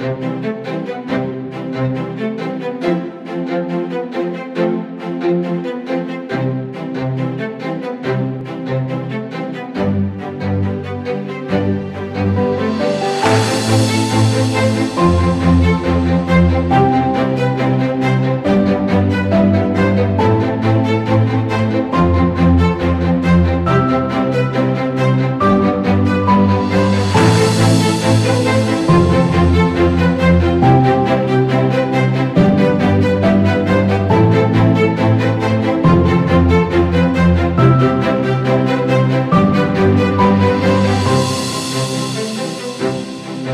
Thank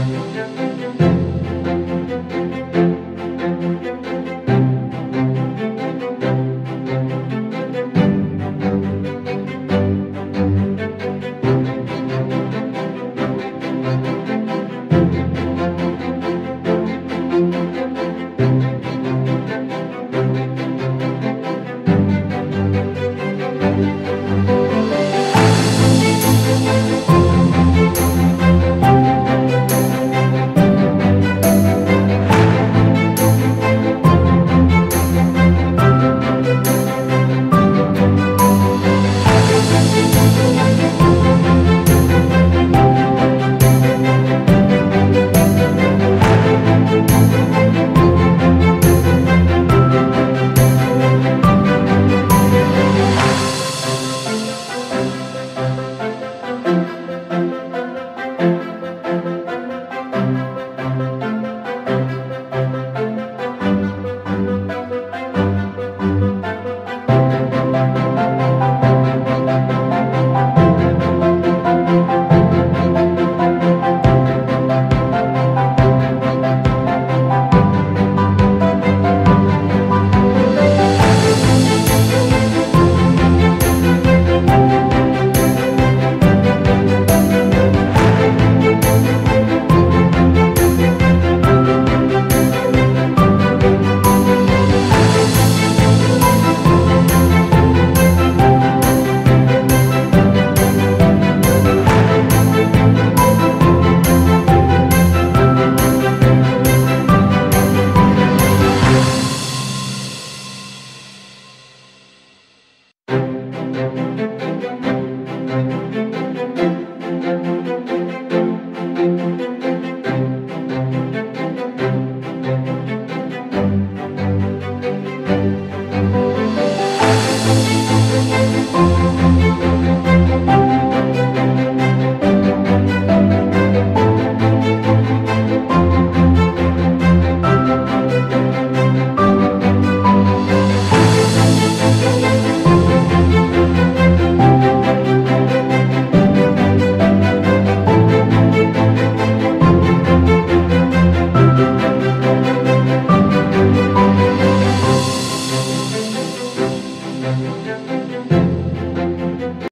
Música